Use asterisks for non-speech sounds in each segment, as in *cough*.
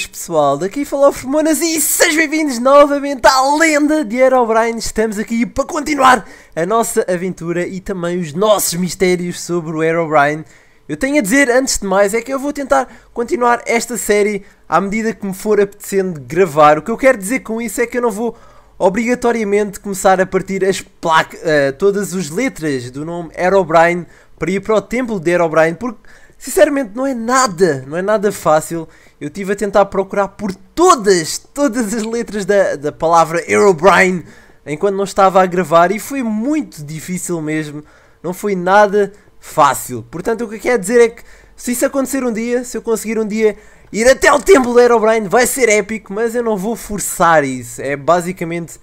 Boas pessoal, daqui falou Formonas e sejam bem-vindos novamente à lenda de Herobrine. Estamos aqui para continuar a nossa aventura e também os nossos mistérios sobre o Herobrine. Eu tenho a dizer, antes de mais, é que eu vou tentar continuar esta série à medida que me for apetecendo gravar. O que eu quero dizer com isso é que eu não vou obrigatoriamente começar a partir as placas, uh, todas as letras do nome Herobrine para ir para o templo de Herobrine, porque sinceramente não é nada, não é nada fácil. Eu estive a tentar procurar por todas, todas as letras da, da palavra Herobrine enquanto não estava a gravar e foi muito difícil mesmo. Não foi nada fácil. Portanto, o que quer dizer é que se isso acontecer um dia, se eu conseguir um dia ir até o templo de Herobrine, vai ser épico, mas eu não vou forçar isso. É basicamente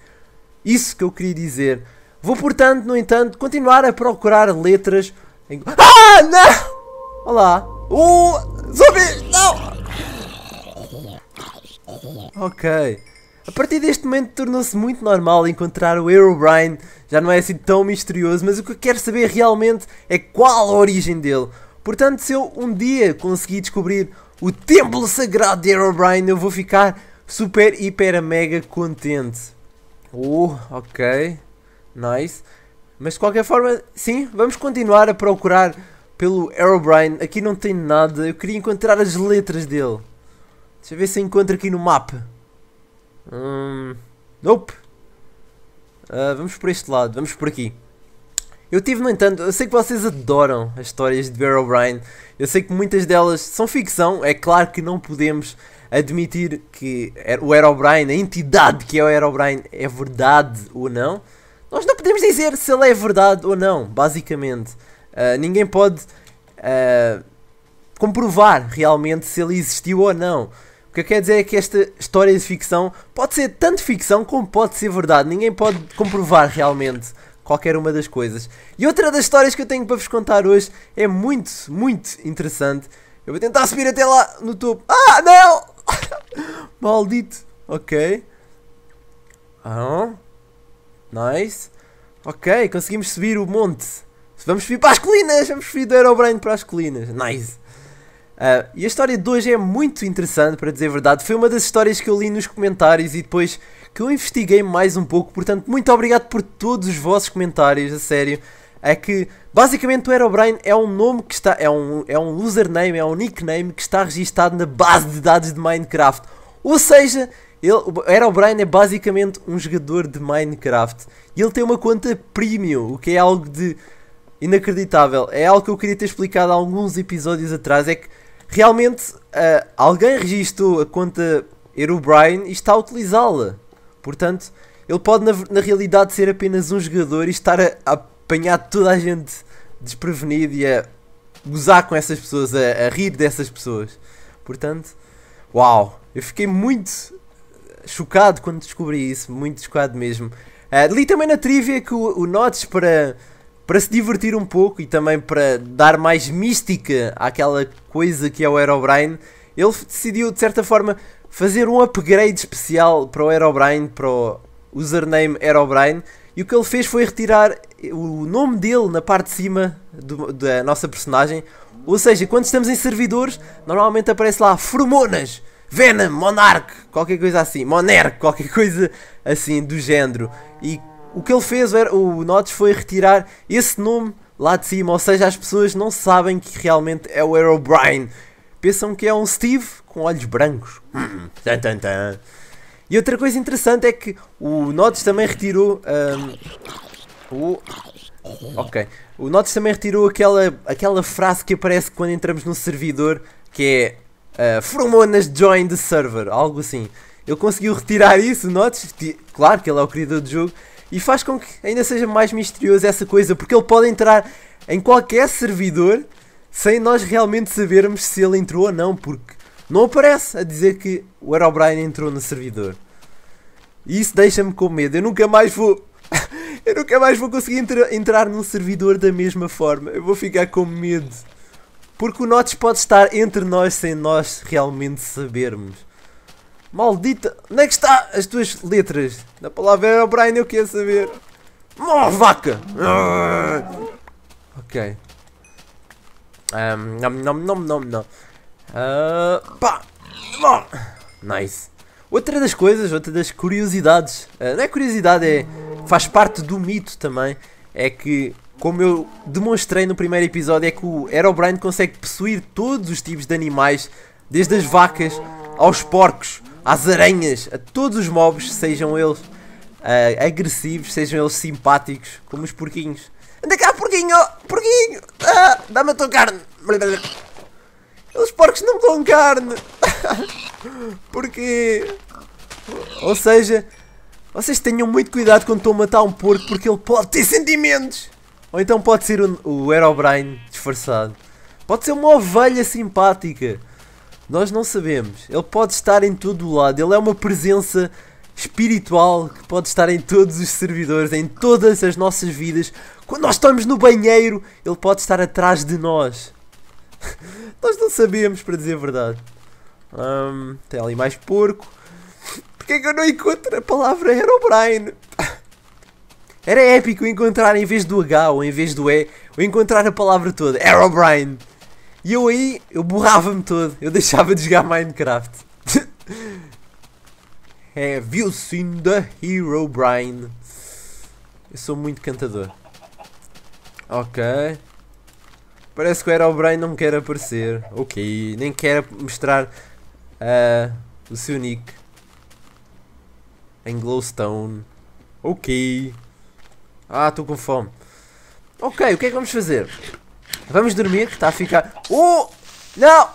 isso que eu queria dizer. Vou, portanto, no entanto, continuar a procurar letras. Em... Ah, não! Olá. Uh, zumbi, não! Ok. A partir deste momento tornou-se muito normal encontrar o Herobrine, já não é assim tão misterioso, mas o que eu quero saber realmente é qual a origem dele. Portanto, se eu um dia conseguir descobrir o Templo Sagrado de Herobrine, eu vou ficar super, hiper, mega contente. Oh, ok. Nice. Mas de qualquer forma, sim, vamos continuar a procurar pelo Herobrine. Aqui não tem nada. Eu queria encontrar as letras dele. Deixa eu ver se encontro aqui no mapa. Hum, nope. Uh, vamos por este lado, vamos por aqui. Eu tive, no entanto, eu sei que vocês adoram as histórias de Bear O'Brien. Eu sei que muitas delas são ficção. É claro que não podemos admitir que o Herobrine, a entidade que é o Herobrine, é verdade ou não. Nós não podemos dizer se ele é verdade ou não, basicamente. Uh, ninguém pode uh, comprovar realmente se ele existiu ou não. O que eu quero dizer é que esta história de ficção pode ser tanto ficção como pode ser verdade. Ninguém pode comprovar realmente qualquer uma das coisas. E outra das histórias que eu tenho para vos contar hoje é muito, muito interessante. Eu vou tentar subir até lá no topo. Ah, não! *laughs* Maldito. Ok. Ah. Nice. Ok, conseguimos subir o monte. Vamos subir para as colinas. Vamos subir do Aerobrain para as colinas. Nice. Uh, e a história de hoje é muito interessante, para dizer a verdade. Foi uma das histórias que eu li nos comentários e depois que eu investiguei mais um pouco. Portanto, muito obrigado por todos os vossos comentários, a sério. É que basicamente o Herobrine é um nome que está. É um, é um username, é um nickname que está registado na base de dados de Minecraft. Ou seja, ele, o Herobrine é basicamente um jogador de Minecraft. E ele tem uma conta premium, o que é algo de inacreditável. É algo que eu queria ter explicado há alguns episódios atrás. É que realmente uh, alguém registou a conta Herobrine e está a utilizá-la. Portanto, ele pode na, na, realidade ser apenas um jogador e estar a, a apanhar toda a gente desprevenido e a gozar com essas pessoas, a, a rir dessas pessoas. Portanto, uau, eu fiquei muito chocado quando descobri isso, muito chocado mesmo. Uh, li também na trivia que o, o Notch para para se divertir um pouco e também para dar mais mística àquela coisa que é o Herobrine, ele decidiu de certa forma fazer um upgrade especial para o Herobrine, para o username Herobrine, e o que ele fez foi retirar o nome dele na parte de cima do, da nossa personagem. Ou seja, quando estamos em servidores, normalmente aparece lá Formonas, Venom, Monarch, qualquer coisa assim, Monarch, qualquer coisa assim do género. E o que ele fez, o Notch, foi retirar esse nome lá de cima, ou seja, as pessoas não sabem que realmente é o Herobrine. Pensam que é um Steve com olhos brancos. Hum. E outra coisa interessante é que o Notch também retirou. Um, o, ok. O Notch também retirou aquela, aquela frase que aparece quando entramos no servidor que é uh, Formonas join the server, algo assim. Ele conseguiu retirar isso, o Notch. Claro que ele é o criador do jogo e faz com que ainda seja mais misterioso essa coisa, porque ele pode entrar em qualquer servidor sem nós realmente sabermos se ele entrou ou não, porque não aparece a dizer que o Herobrine entrou no servidor. E isso deixa-me com medo. Eu nunca mais vou. *laughs* eu nunca mais vou conseguir entra entrar num servidor da mesma forma. Eu vou ficar com medo. Porque o Notch pode estar entre nós sem nós realmente sabermos. Maldita! Onde é que está as tuas letras? Da palavra era Brian, eu queria saber. Oh, vaca! Ok. Um, não, não, não, não. Uh, pá! Nice. Outra das coisas, outra das curiosidades, uh, não é curiosidade, é faz parte do mito também, é que, como eu demonstrei no primeiro episódio, é que o Herobrine consegue possuir todos os tipos de animais, desde as vacas aos porcos, às aranhas, a todos os mobs, sejam eles uh, agressivos, sejam eles simpáticos, como os porquinhos. Anda cá, porquinho! Porquinho! Ah, Dá-me a tua carne! Os porcos não dão carne! *laughs* porque. Ou seja, vocês tenham muito cuidado quando estão a matar um porco porque ele pode ter sentimentos! Ou então pode ser o, o Herobrine disfarçado. Pode ser uma ovelha simpática. Nós não sabemos. Ele pode estar em todo o lado. Ele é uma presença espiritual que pode estar em todos os servidores, em todas as nossas vidas. Quando nós estamos no banheiro, ele pode estar atrás de nós. *laughs* nós não sabemos, para dizer a verdade. Um, tem ali mais porco. Porquê é que eu não encontro a palavra Herobrine? Era épico encontrar em vez do H ou em vez do E, encontrar a palavra toda, Herobrine. E eu aí, eu borrava-me todo, eu deixava de jogar Minecraft. Have you seen the hero, Brian? Eu sou muito cantador. Ok. Parece que o Herobrine não quer aparecer. Ok. Nem quer mostrar uh, o seu nick. Em glowstone. Ok. Ah, estou com fome. Ok, o que é que vamos fazer? Vamos dormir, está a ficar... Oh! Não!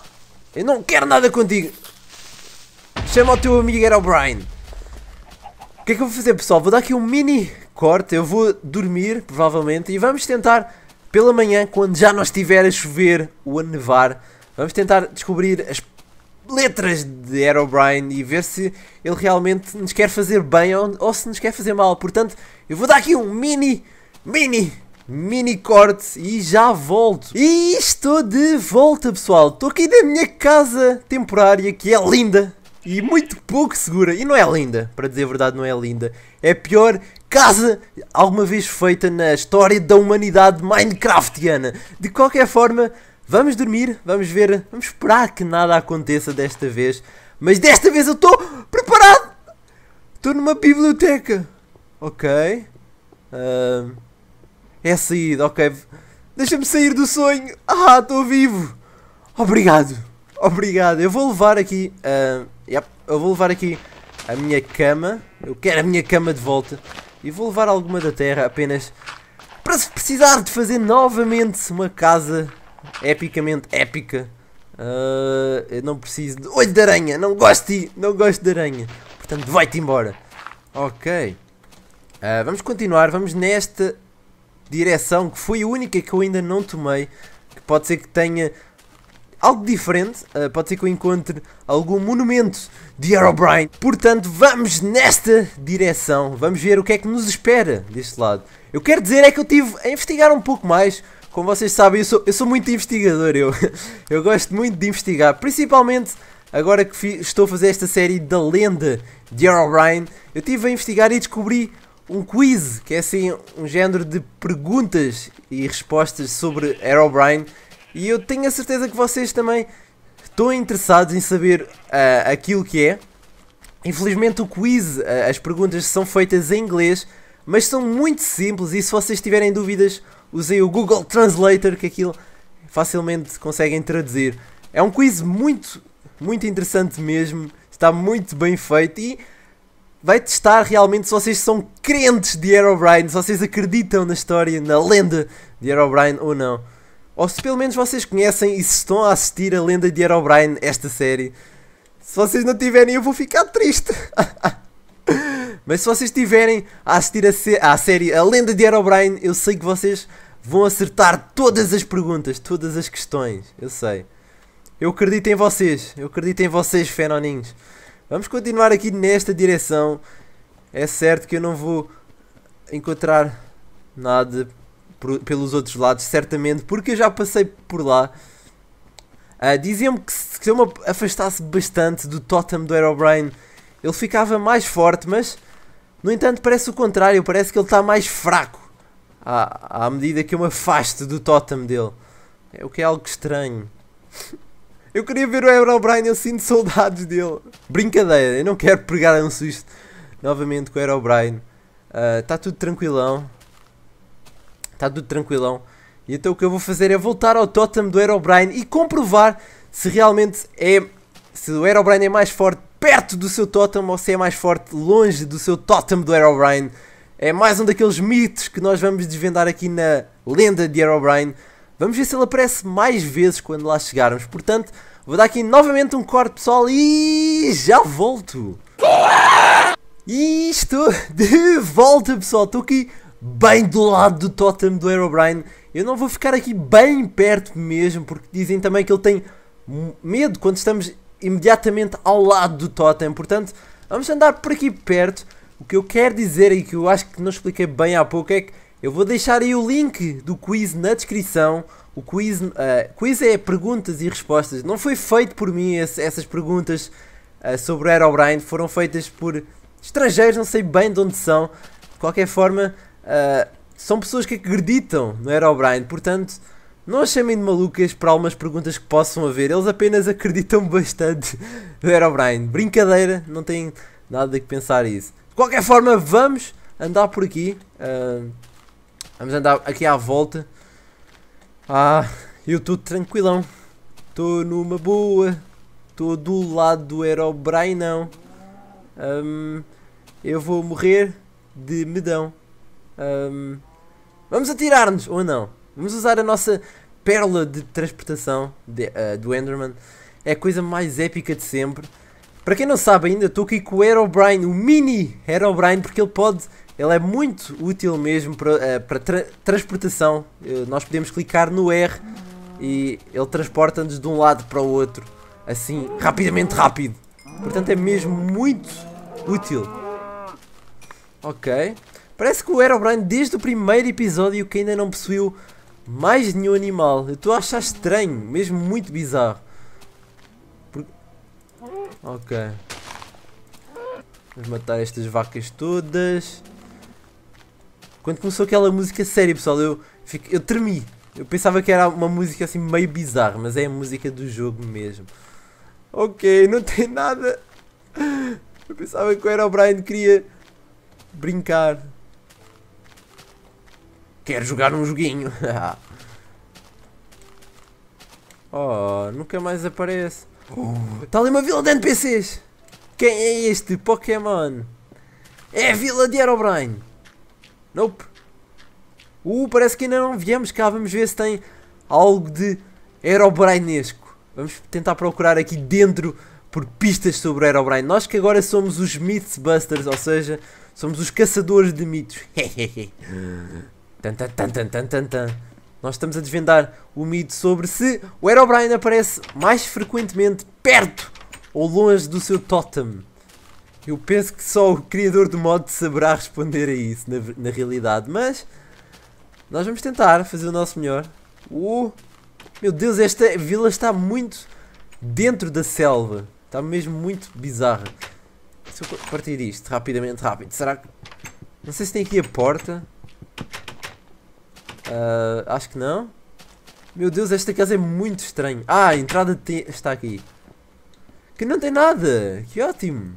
Eu não quero nada contigo. Chama o teu amigo Herobrine. O que é que eu vou fazer, pessoal? Vou dar aqui um mini corte. Eu vou dormir, provavelmente, e vamos tentar, pela manhã, quando já não estiver a chover ou a nevar, vamos tentar descobrir as letras de Herobrine e ver se ele realmente nos quer fazer bem ou, ou se nos quer fazer mal. Portanto, eu vou dar aqui um mini, mini mini corte e já volto. E estou de volta, pessoal. Estou aqui na minha casa temporária, que é linda e muito pouco segura. E não é linda, para dizer a verdade, não é linda. É a pior casa alguma vez feita na história da humanidade Minecraftiana. De qualquer forma, vamos dormir, vamos ver, vamos esperar que nada aconteça desta vez. Mas desta vez eu estou preparado! Estou numa biblioteca. Ok. Uh, é saída, ok. Deixa-me sair do sonho. Ah, estou vivo. Obrigado. Obrigado. Eu vou levar aqui. Uh, Yep, eu vou levar aqui a minha cama. Eu quero a minha cama de volta. E vou levar alguma da terra apenas para se precisar de fazer novamente uma casa epicamente épica. Uh, eu não preciso de olho de aranha. Não gosto de, não gosto de aranha. Portanto, vai-te embora. Ok. Uh, vamos continuar. Vamos nesta direção que foi a única que eu ainda não tomei. Que pode ser que tenha algo diferente. Uh, pode ser que eu encontre algum monumento de Herobrine. Portanto, vamos nesta direção. Vamos ver o que é que nos espera deste lado. Eu quero dizer é que eu tive a investigar um pouco mais. Como vocês sabem, eu sou, eu sou muito investigador. Eu, *laughs* eu gosto muito de investigar. Principalmente agora que estou a fazer esta série da lenda de Herobrine. Eu estive a investigar e descobri um quiz, que é assim um género de perguntas e respostas sobre Herobrine e eu tenho a certeza que vocês também estão interessados em saber uh, aquilo que é. Infelizmente o quiz, uh, as perguntas são feitas em inglês, mas são muito simples e se vocês tiverem dúvidas, usem o Google Translator que aquilo facilmente conseguem traduzir. É um quiz muito, muito interessante mesmo, está muito bem feito e vai testar realmente se vocês são crentes de Herobrine, se vocês acreditam na história, na lenda de Herobrine ou não. Ou se pelo menos vocês conhecem e se estão a assistir a lenda de Herobrine, esta série. Se vocês não tiverem, eu vou ficar triste. *laughs* Mas se vocês estiverem a assistir a, à série A Lenda de Herobrine, eu sei que vocês vão acertar todas as perguntas, todas as questões. Eu sei. Eu acredito em vocês. Eu acredito em vocês, fenoninhos. Vamos continuar aqui nesta direção. É certo que eu não vou encontrar nada pelos outros lados, certamente, porque eu já passei por lá. Uh, Diziam-me que, se eu me afastasse bastante do totem do Aerobrine, ele ficava mais forte, mas no entanto parece o contrário, parece que ele está mais fraco à, à medida que eu me afasto do totem dele. É o que é algo estranho. Eu queria ver o Herobrine, eu sinto saudades dele. Brincadeira, eu não quero pegar um susto novamente com o Herobrine. Está uh, tudo tranquilão. Está tudo tranquilão. E então o que eu vou fazer é voltar ao totem do Herobrine e comprovar se realmente é. Se o Herobrine é mais forte perto do seu totem ou se é mais forte longe do seu totem do Herobrine. É mais um daqueles mitos que nós vamos desvendar aqui na lenda de Herobrine. Vamos ver se ele aparece mais vezes quando lá chegarmos. Portanto, vou dar aqui novamente um corte pessoal e já volto. E estou de volta pessoal. Estou aqui bem do lado do totem do Herobrine. Eu não vou ficar aqui bem perto mesmo, porque dizem também que ele tem medo quando estamos imediatamente ao lado do totem. Portanto, vamos andar por aqui perto. O que eu quero dizer e que eu acho que não expliquei bem há pouco é que eu vou deixar aí o link do quiz na descrição. O quiz, uh, quiz é perguntas e respostas. Não foi feito por mim esse, essas perguntas uh, sobre o Herobrine. Foram feitas por estrangeiros, não sei bem de onde são. De qualquer forma, uh, são pessoas que acreditam no Herobrine. Portanto, não as chamem de malucas para algumas perguntas que possam haver. Eles apenas acreditam *laughs* bastante no Herobrine. Brincadeira, não tem nada que pensar isso. De qualquer forma, vamos andar por aqui. Uh, vamos andar aqui à volta. Ah, eu estou tranquilão. Estou numa boa. Estou do lado do Herobrine, não. Um, eu vou morrer de medão. Um, vamos atirar-nos, ou não? Vamos usar a nossa pérola de transportação de, uh, do Enderman. É a coisa mais épica de sempre. Para quem não sabe ainda, estou aqui com o Herobrine, o mini Herobrine, porque ele pode, ele é muito útil mesmo para, uh, para tra transportação. Uh, nós podemos clicar no R e ele transporta-nos de um lado para o outro, assim, rapidamente rápido. Portanto é mesmo muito útil. Ok. Parece que o Herobrine desde o primeiro episódio que ainda não possuiu mais nenhum animal. Eu estou a achar estranho, mesmo muito bizarro. Ok. Vamos matar estas vacas todas. Quando começou aquela música séria, pessoal, eu, fico, eu tremi. Eu pensava que era uma música assim meio bizarra, mas é a música do jogo mesmo. Ok, não *laughs* tem nada. Eu pensava que era o Brian queria brincar. Quero jogar um joguinho. *laughs* oh, nunca mais aparece. Está ali uma vila de NPCs. Quem é este Pokémon? É a vila de Herobrine. Nope. Uh, parece que ainda não viemos cá. Vamos ver se tem algo de Herobrinesco. Vamos tentar procurar aqui dentro por pistas sobre o Herobrine. Nós que agora somos os Mythbusters, ou seja, somos os caçadores de mitos. *laughs* tan, tan, tan, tan, tan, tan, tan nós estamos a desvendar o mito sobre se o Herobrine aparece mais frequentemente perto ou longe do seu totem. Eu penso que só o criador do mod saberá responder a isso na, na realidade, mas nós vamos tentar fazer o nosso melhor. Uh, meu Deus, esta vila está muito dentro da selva. Está mesmo muito bizarra. Se eu partir isto rapidamente, rápido, será que... Não sei se tem aqui a porta. Uh, acho que não. Meu Deus, esta casa é muito estranha. Ah, a entrada está aqui. Que não tem nada. Que ótimo.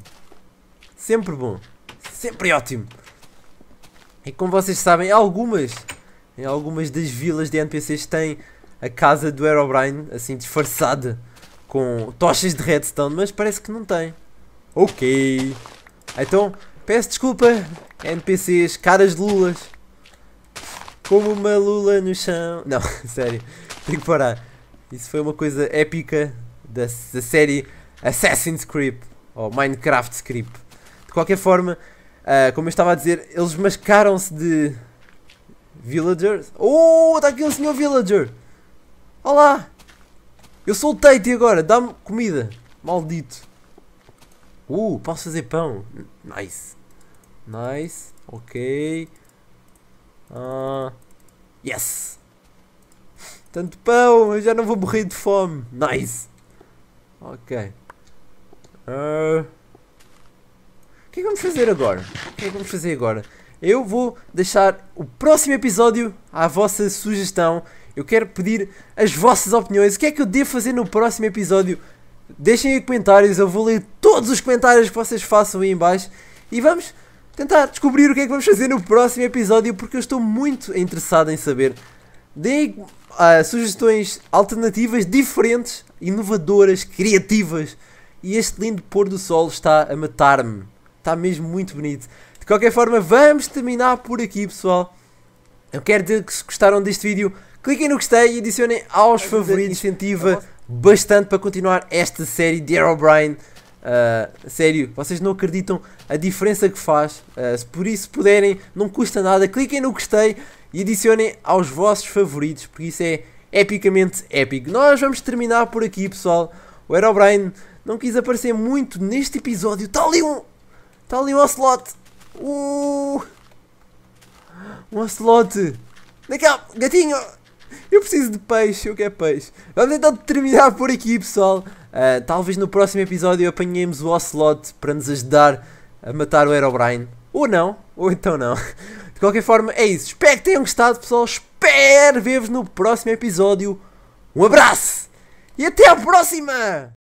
Sempre bom. Sempre ótimo. E como vocês sabem, algumas, em algumas das vilas de NPCs tem a casa do Herobrine, assim disfarçada, com tochas de redstone, mas parece que não tem. Ok. Então, peço desculpa, NPCs, caras de lulas. Como uma lula no chão. Não, *laughs* sério. Tenho que parar. Isso foi uma coisa épica da, da série Assassin's Creed. Ou Minecraft Script. Qualquer forma, uh, como eu estava a dizer, eles mascaram-se de villagers. Oh, está aqui um senhor villager. Olá. Eu soltei-te agora. Dá-me comida. Maldito. Uh, posso fazer pão. Nice. Nice. Ok. Ah, yes! Tanto pão, eu já não vou morrer de fome. Nice! Ok. Uh, que é que vamos fazer agora? O que é que vamos fazer agora? Eu vou deixar o próximo episódio à vossa sugestão. Eu quero pedir as vossas opiniões. O que é que eu devo fazer no próximo episódio? Deixem aí comentários, eu vou ler todos os comentários que vocês façam aí em baixo e vamos tentar descobrir o que é que vamos fazer no próximo episódio porque eu estou muito interessado em saber. Deem uh, sugestões alternativas, diferentes, inovadoras, criativas. E este lindo pôr do sol está a matar-me. Está mesmo muito bonito. De qualquer forma, vamos terminar por aqui, pessoal. Eu quero dizer que se gostaram deste vídeo, cliquem no gostei e adicionem aos favoritos. Incentiva bastante para continuar esta série de Herobrine. Uh, sério, vocês não acreditam a diferença que faz. Uh, se por isso puderem, não custa nada. Cliquem no gostei e adicionem aos vossos favoritos, porque isso é epicamente épico. Nós vamos terminar por aqui, pessoal. O Herobrine não quis aparecer muito neste episódio. Está ali um. Está ali um Ocelot. Uh, um Ocelot. Vem cá, gatinho. Eu preciso de peixe, eu quero peixe. Vamos então terminar por aqui, pessoal. Uh, talvez no próximo episódio apanhemos o Ocelot para nos ajudar a matar o Herobrine. Ou não, ou então não. De qualquer forma, é isso. Espero que tenham gostado, pessoal. Espero ver-vos no próximo episódio. Um abraço e até à próxima!